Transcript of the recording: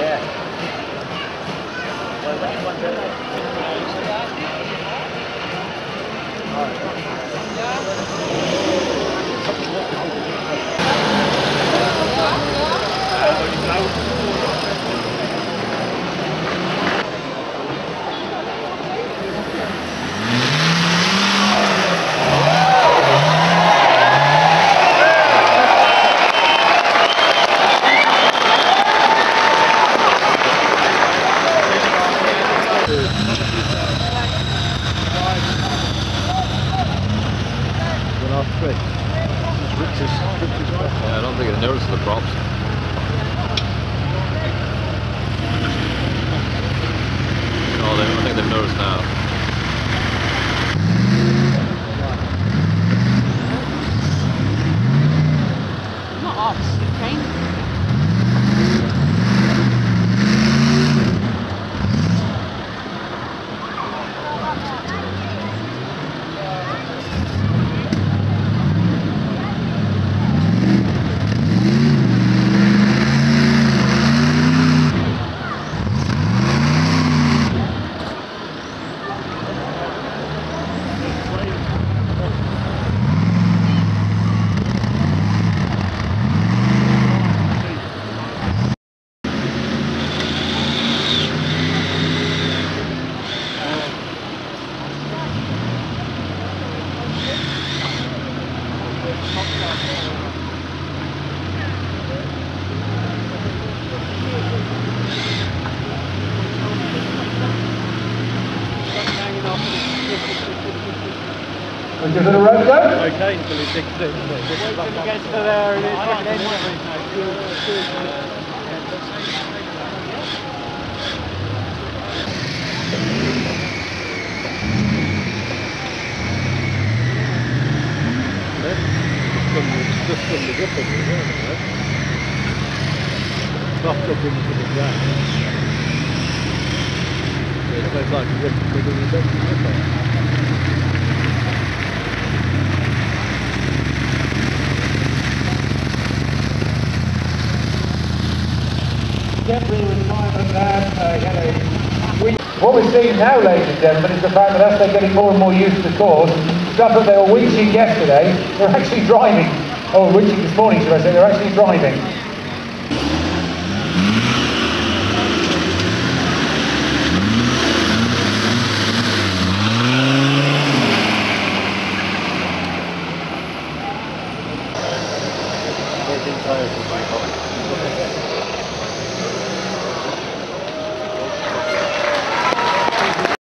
Yeah. Rồi mấy con đến đây. Rồi. I don't think I noticed the props. Oh, they, I think they've noticed now. Not ops, train. Would you for the road go? Okay, until he digs in. When he gets to there and it's Just from the grip of it, Knocked up into the ground. It looks like a rip bigger than that. Uh, what we're seeing now, ladies and gentlemen, is the fact that as they're getting more and more used to the course, stuff that they were winching yesterday, they're actually driving. Oh, winching this morning, should I say, they're actually driving.